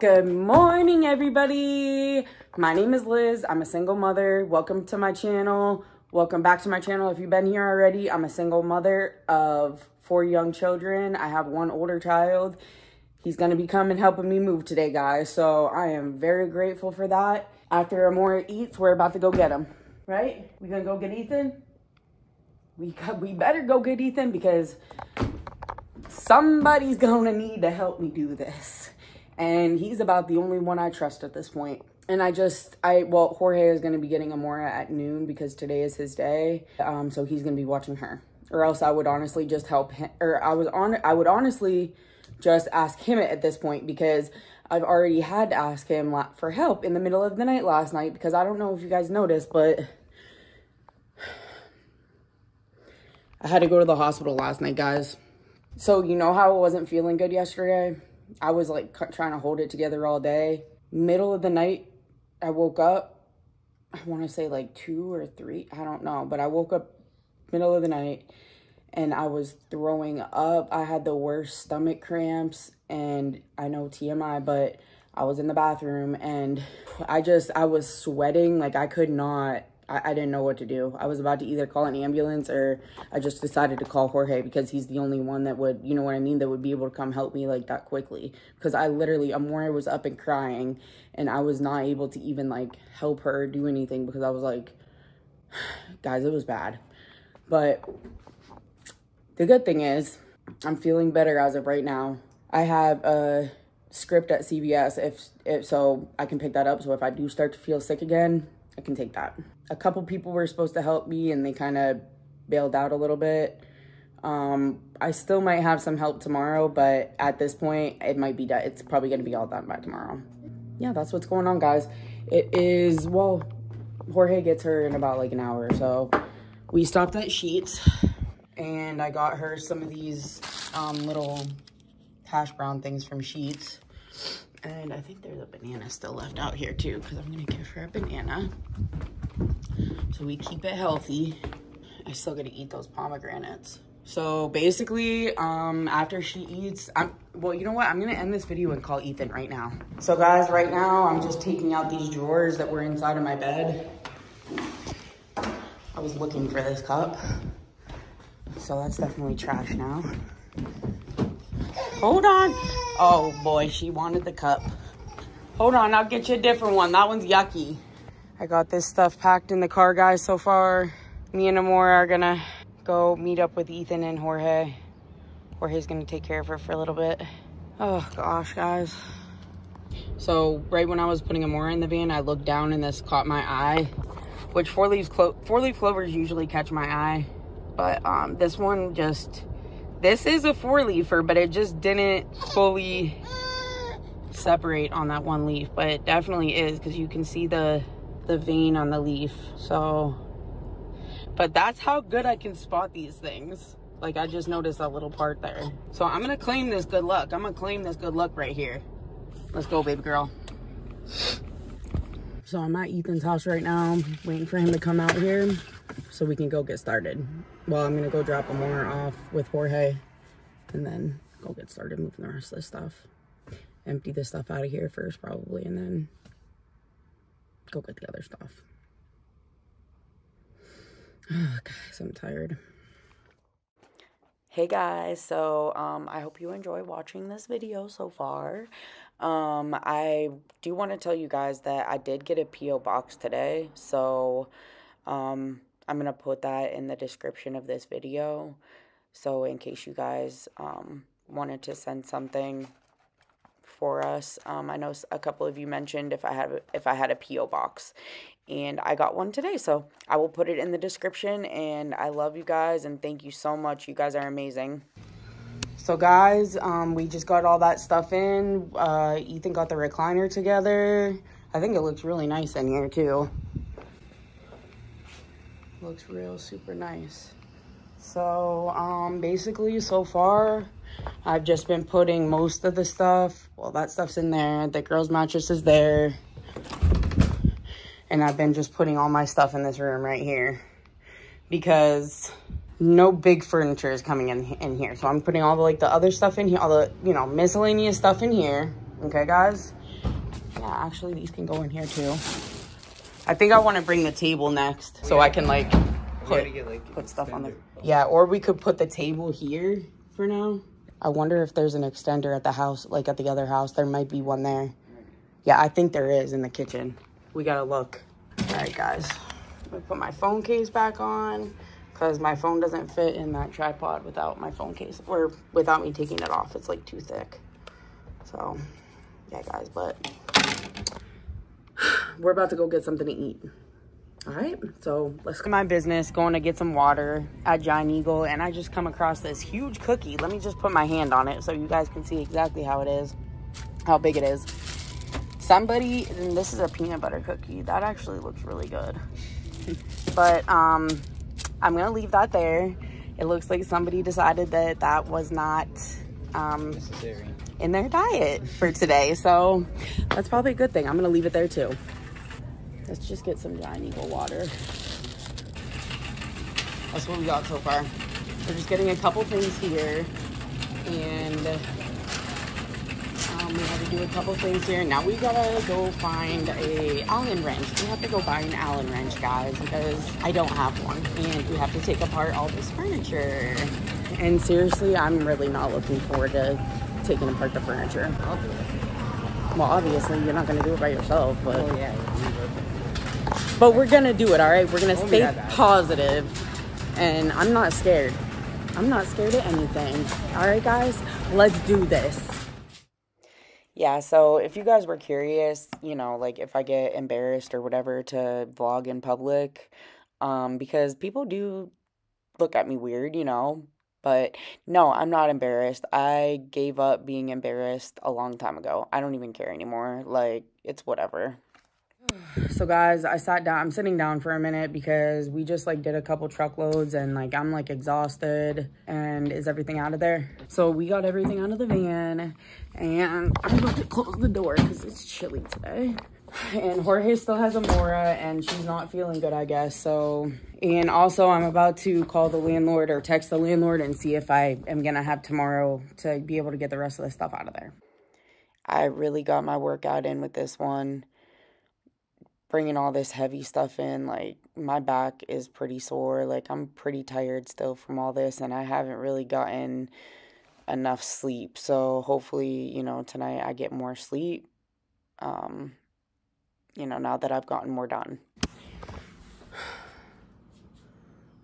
Good morning, everybody. My name is Liz. I'm a single mother. Welcome to my channel. Welcome back to my channel. If you've been here already, I'm a single mother of four young children. I have one older child. He's going to be coming helping me move today, guys. So I am very grateful for that. After Amora eats, we're about to go get him. Right? We going to go get Ethan? We, got, we better go get Ethan because somebody's going to need to help me do this. And he's about the only one I trust at this point. And I just, I, well, Jorge is going to be getting Amora at noon because today is his day. Um, so he's going to be watching her. Or else I would honestly just help him, or I was on, I would honestly just ask him at this point because I've already had to ask him for help in the middle of the night last night because I don't know if you guys noticed, but I had to go to the hospital last night, guys. So you know how I wasn't feeling good yesterday? I was like trying to hold it together all day. Middle of the night, I woke up. I want to say like two or three. I don't know. But I woke up middle of the night and I was throwing up. I had the worst stomach cramps and I know TMI, but I was in the bathroom and I just, I was sweating. Like I could not I, I didn't know what to do. I was about to either call an ambulance or I just decided to call Jorge because he's the only one that would, you know what I mean, that would be able to come help me like that quickly. Because I literally, Amora was up and crying and I was not able to even like help her do anything because I was like, guys, it was bad. But the good thing is I'm feeling better as of right now. I have a script at CVS if, if so I can pick that up. So if I do start to feel sick again, I can take that. A couple people were supposed to help me and they kind of bailed out a little bit. Um, I still might have some help tomorrow, but at this point, it might be done. It's probably going to be all done by tomorrow. Yeah, that's what's going on, guys. It is, well, Jorge gets her in about like an hour. So we stopped at Sheetz, and I got her some of these um, little hash brown things from Sheetz. And I think there's a banana still left out here too, because I'm gonna give her a banana. So we keep it healthy. I still gotta eat those pomegranates. So basically, um, after she eats, I'm, well, you know what? I'm gonna end this video and call Ethan right now. So guys, right now, I'm just taking out these drawers that were inside of my bed. I was looking for this cup. So that's definitely trash now. Hold on. Oh boy, she wanted the cup. Hold on, I'll get you a different one. That one's yucky. I got this stuff packed in the car, guys, so far. Me and Amora are gonna go meet up with Ethan and Jorge. Jorge's gonna take care of her for a little bit. Oh gosh, guys. So right when I was putting Amora in the van, I looked down and this caught my eye, which four-leaf leaves four leaf clovers usually catch my eye, but um, this one just this is a four leafer, but it just didn't fully separate on that one leaf, but it definitely is because you can see the, the vein on the leaf. So, but that's how good I can spot these things. Like I just noticed that little part there. So I'm to claim this good luck. I'm to claim this good luck right here. Let's go, baby girl. So I'm at Ethan's house right now, waiting for him to come out here so we can go get started. Well, I'm gonna go drop Amora off with Jorge and then go get started moving the rest of this stuff. Empty this stuff out of here first probably and then go get the other stuff. Oh, guys, I'm tired. Hey guys, so um, I hope you enjoy watching this video so far. Um, I do want to tell you guys that I did get a P.O. box today, so um, I'm going to put that in the description of this video. So in case you guys um, wanted to send something for us, um, I know a couple of you mentioned if I had if I had a PO box, and I got one today. So I will put it in the description. And I love you guys and thank you so much. You guys are amazing. So guys, um, we just got all that stuff in. Uh, Ethan got the recliner together. I think it looks really nice in here too. Looks real super nice. So, um, basically, so far, I've just been putting most of the stuff. Well, that stuff's in there. The girl's mattress is there. And I've been just putting all my stuff in this room right here. Because no big furniture is coming in, in here. So I'm putting all the, like, the other stuff in here. All the, you know, miscellaneous stuff in here. Okay, guys? Yeah, actually these can go in here too. I think I want to bring the table next so I can like put, get, like, put stuff on there. Yeah, or we could put the table here for now. I wonder if there's an extender at the house, like at the other house. There might be one there. Yeah, I think there is in the kitchen. We gotta look. All right, guys. Me put my phone case back on because my phone doesn't fit in that tripod without my phone case or without me taking it off. It's like too thick. So, yeah, guys, but we're about to go get something to eat. All right, so let's go my business, going to get some water at Giant Eagle, and I just come across this huge cookie. Let me just put my hand on it so you guys can see exactly how it is, how big it is. Somebody, and this is a peanut butter cookie. That actually looks really good. but um, I'm gonna leave that there. It looks like somebody decided that that was not um, in their diet for today. So that's probably a good thing. I'm gonna leave it there too. Let's just get some Giant Eagle water. That's what we got so far. We're just getting a couple things here. And um, we had to do a couple things here. Now we gotta go find a Allen wrench. We have to go buy an Allen wrench, guys, because I don't have one. And we have to take apart all this furniture. And seriously, I'm really not looking forward to taking apart the furniture. Well, obviously, you're not gonna do it by yourself, but... Oh, yeah. But we're gonna do it, all right? We're gonna stay positive, and I'm not scared. I'm not scared of anything. All right, guys, let's do this. Yeah, so if you guys were curious, you know, like if I get embarrassed or whatever to vlog in public, um, because people do look at me weird, you know, but no, I'm not embarrassed. I gave up being embarrassed a long time ago. I don't even care anymore. Like, it's whatever. So guys, I sat down, I'm sitting down for a minute because we just like did a couple truckloads and like I'm like exhausted and is everything out of there? So we got everything out of the van and I'm about to close the door because it's chilly today. And Jorge still has Amora and she's not feeling good, I guess. So, and also I'm about to call the landlord or text the landlord and see if I am to have tomorrow to be able to get the rest of the stuff out of there. I really got my workout in with this one bringing all this heavy stuff in like my back is pretty sore like i'm pretty tired still from all this and i haven't really gotten enough sleep. So hopefully you know tonight i get more sleep um you know now that i've gotten more done.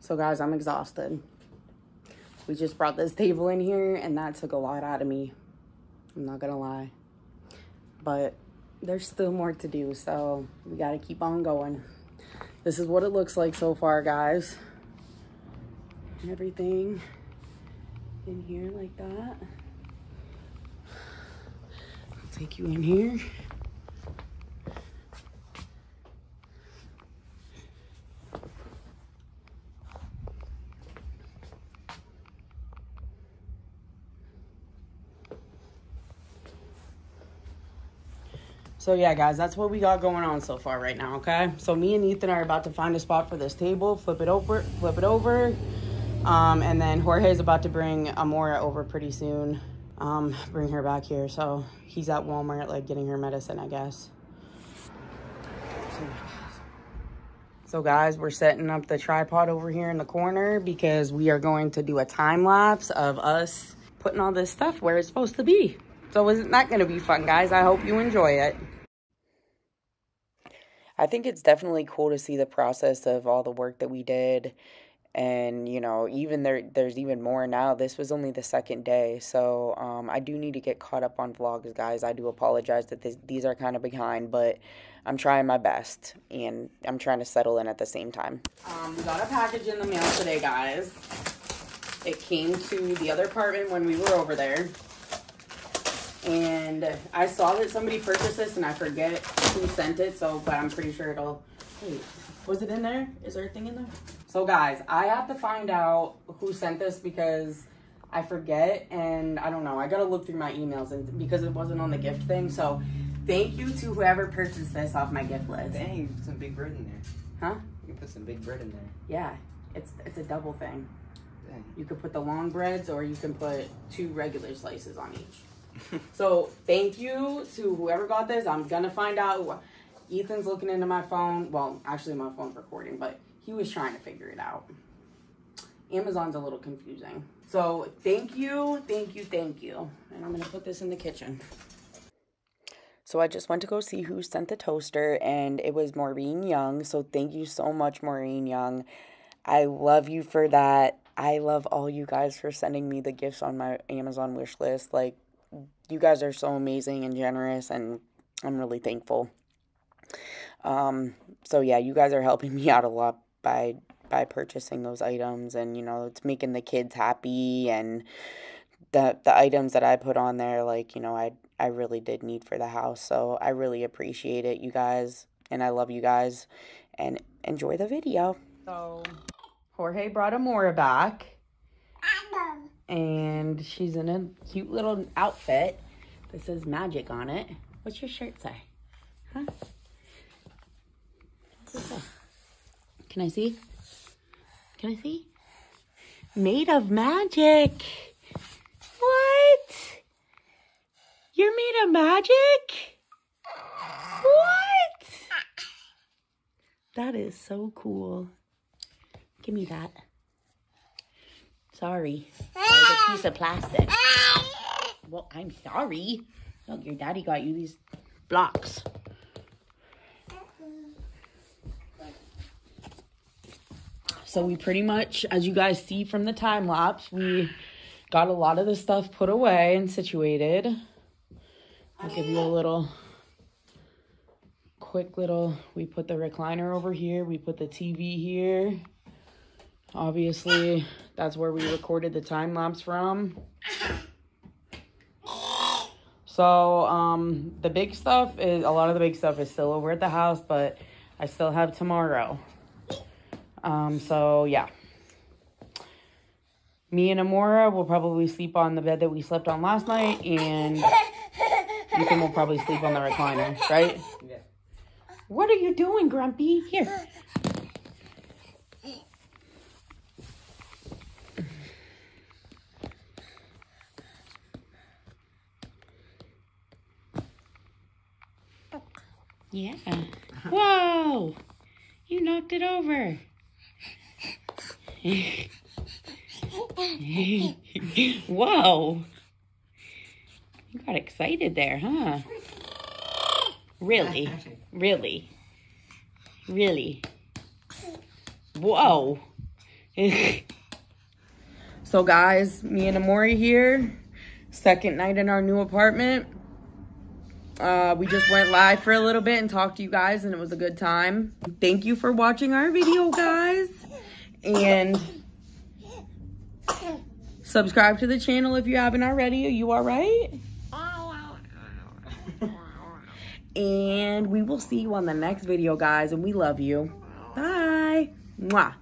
So guys i'm exhausted. We just brought this table in here and that took a lot out of me. I'm not gonna lie. But there's still more to do, so we got to keep on going. This is what it looks like so far, guys. Everything in here like that. I'll take you in here. So yeah, guys, that's what we got going on so far right now, okay? So me and Ethan are about to find a spot for this table, flip it over, flip it over. Um, and then Jorge is about to bring Amora over pretty soon. Um, bring her back here. So he's at Walmart, like getting her medicine, I guess. So guys, we're setting up the tripod over here in the corner because we are going to do a time lapse of us putting all this stuff where it's supposed to be. So isn't that going to be fun, guys? I hope you enjoy it. I think it's definitely cool to see the process of all the work that we did. And, you know, even there, there's even more now. This was only the second day. So um, I do need to get caught up on vlogs, guys. I do apologize that this, these are kind of behind, but I'm trying my best. And I'm trying to settle in at the same time. Um, we got a package in the mail today, guys. It came to the other apartment when we were over there. And I saw that somebody purchased this and I forget who sent it. So, but I'm pretty sure it'll, wait, was it in there? Is there a thing in there? So guys, I have to find out who sent this because I forget and I don't know. I got to look through my emails and because it wasn't on the gift thing. So thank you to whoever purchased this off my gift list. Dang, you put some big bread in there. Huh? You can put some big bread in there. Yeah, it's it's a double thing. Dang. You could put the long breads or you can put two regular slices on each. so thank you to whoever got this. I'm gonna find out. Ethan's looking into my phone. Well, actually, my phone's recording, but he was trying to figure it out. Amazon's a little confusing. So thank you, thank you, thank you. And I'm gonna put this in the kitchen. So I just went to go see who sent the toaster, and it was Maureen Young. So thank you so much, Maureen Young. I love you for that. I love all you guys for sending me the gifts on my Amazon wish list. Like, you guys are so amazing and generous, and I'm really thankful. Um, so yeah, you guys are helping me out a lot by by purchasing those items, and you know, it's making the kids happy, and the the items that I put on there, like you know, I I really did need for the house. So I really appreciate it, you guys, and I love you guys, and enjoy the video. So Jorge brought Amora back. And she's in a cute little outfit that says magic on it. What's your shirt say? Huh? Can I see? Can I see? Made of magic. What? You're made of magic? What? That is so cool. Give me that. Sorry. Ah! That was a piece of plastic. Ah! Well, I'm sorry. Look, your daddy got you these blocks. So we pretty much, as you guys see from the time lapse, we got a lot of the stuff put away and situated. I'll give you a little quick little, we put the recliner over here, we put the TV here. Obviously, that's where we recorded the time lapse from. So, um, the big stuff is, a lot of the big stuff is still over at the house, but I still have tomorrow. Um, so yeah. Me and Amora will probably sleep on the bed that we slept on last night, and Ethan will probably sleep on the recliner, right? Yeah. What are you doing, Grumpy? Here. Yeah. Whoa! You knocked it over. Whoa. You got excited there, huh? Really? Really? Really? Whoa. so guys, me and Amora here. Second night in our new apartment. Uh, we just went live for a little bit and talked to you guys and it was a good time. Thank you for watching our video, guys. And subscribe to the channel if you haven't already. Are you all right? and we will see you on the next video, guys. And we love you. Bye. Mwah.